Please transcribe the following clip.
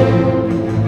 Senhor.